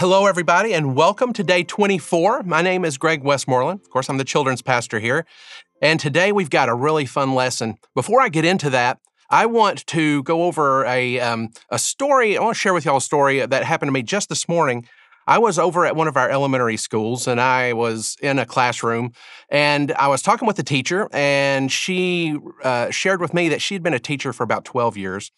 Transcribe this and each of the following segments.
Hello, everybody, and welcome to day 24. My name is Greg Westmoreland. Of course, I'm the children's pastor here. And today we've got a really fun lesson. Before I get into that, I want to go over a, um, a story. I want to share with y'all a story that happened to me just this morning I was over at one of our elementary schools and I was in a classroom and I was talking with the teacher and she uh, shared with me that she'd been a teacher for about 12 years.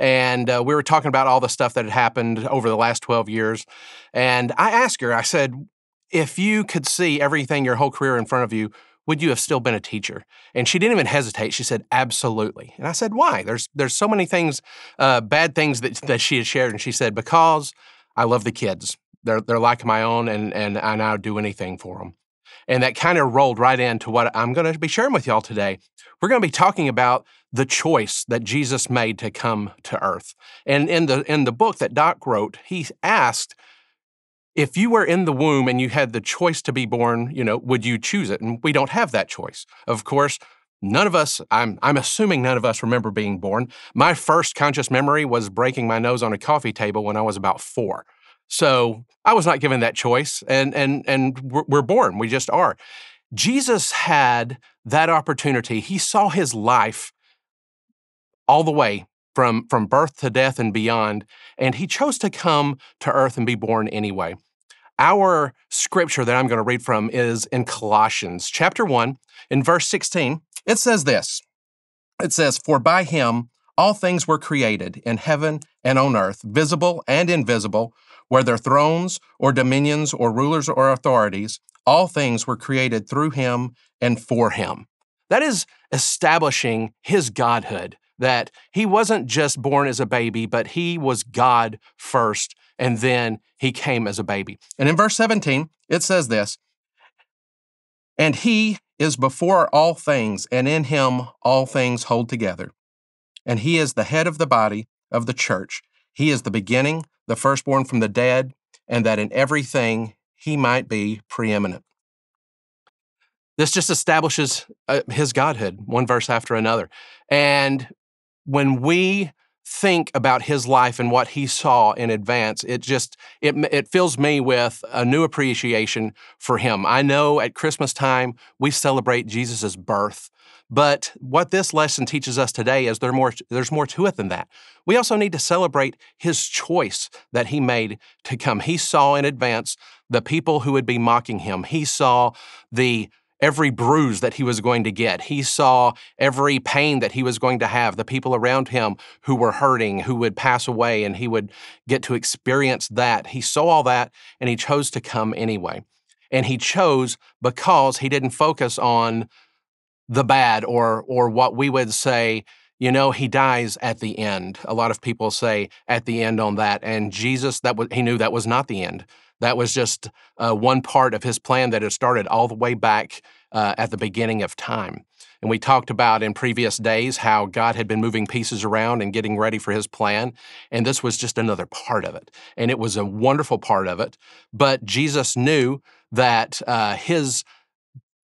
And uh, we were talking about all the stuff that had happened over the last 12 years. And I asked her, I said, if you could see everything your whole career in front of you, would you have still been a teacher? And she didn't even hesitate. She said, absolutely. And I said, why? There's there's so many things, uh, bad things that, that she had shared. And she said, because I love the kids. They're they're like my own, and and I now do anything for them. And that kind of rolled right into what I'm going to be sharing with y'all today. We're going to be talking about the choice that Jesus made to come to earth. And in the in the book that Doc wrote, he asked if you were in the womb and you had the choice to be born, you know, would you choose it? And we don't have that choice. Of course, none of us, I'm, I'm assuming none of us remember being born. My first conscious memory was breaking my nose on a coffee table when I was about four. So I was not given that choice, and and and we're born. We just are. Jesus had that opportunity. He saw his life all the way from from birth to death and beyond, and he chose to come to earth and be born anyway. Our scripture that I'm going to read from is in Colossians chapter 1 in verse 16. It says this. It says, "For by him all things were created in heaven and on earth, visible and invisible, whether thrones or dominions or rulers or authorities, all things were created through him and for him. That is establishing his godhood, that he wasn't just born as a baby, but he was God first, and then he came as a baby. And in verse 17, it says this And he is before all things, and in him all things hold together. And he is the head of the body of the church. He is the beginning, the firstborn from the dead, and that in everything he might be preeminent. This just establishes uh, his godhood, one verse after another. And when we think about his life and what he saw in advance, it just it it fills me with a new appreciation for him. I know at Christmas time we celebrate Jesus' birth, but what this lesson teaches us today is there more, there's more to it than that. We also need to celebrate his choice that he made to come. He saw in advance the people who would be mocking him. He saw the every bruise that he was going to get. He saw every pain that he was going to have, the people around him who were hurting, who would pass away, and he would get to experience that. He saw all that and he chose to come anyway. And he chose because he didn't focus on the bad or or what we would say you know he dies at the end a lot of people say at the end on that and jesus that was he knew that was not the end that was just uh, one part of his plan that had started all the way back uh, at the beginning of time and we talked about in previous days how god had been moving pieces around and getting ready for his plan and this was just another part of it and it was a wonderful part of it but jesus knew that uh, his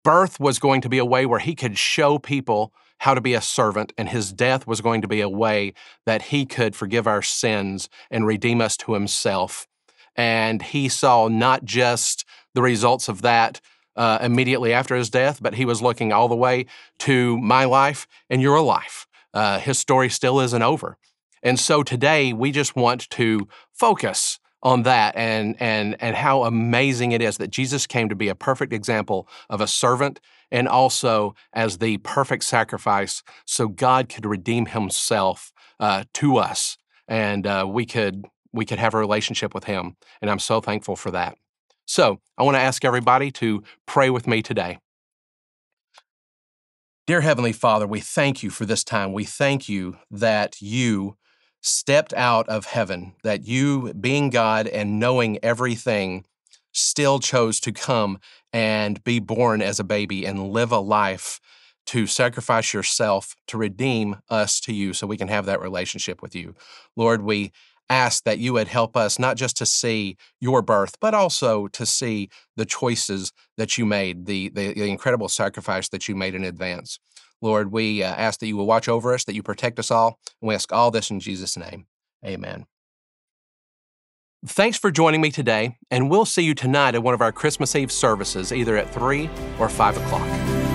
birth was going to be a way where he could show people how to be a servant, and his death was going to be a way that he could forgive our sins and redeem us to himself. And he saw not just the results of that uh, immediately after his death, but he was looking all the way to my life and your life. Uh, his story still isn't over. And so today we just want to focus on that and and and how amazing it is that Jesus came to be a perfect example of a servant and also as the perfect sacrifice so God could redeem himself uh, to us and uh, we could we could have a relationship with him and I'm so thankful for that. So, I want to ask everybody to pray with me today. Dear Heavenly Father, we thank you for this time. We thank you that you stepped out of heaven, that you, being God and knowing everything, still chose to come and be born as a baby and live a life to sacrifice yourself to redeem us to you so we can have that relationship with you. Lord, we ask that you would help us not just to see your birth, but also to see the choices that you made, the, the, the incredible sacrifice that you made in advance. Lord, we uh, ask that you will watch over us, that you protect us all, and we ask all this in Jesus' name. Amen. thanks for joining me today, and we'll see you tonight at one of our Christmas Eve services, either at 3 or 5 o'clock.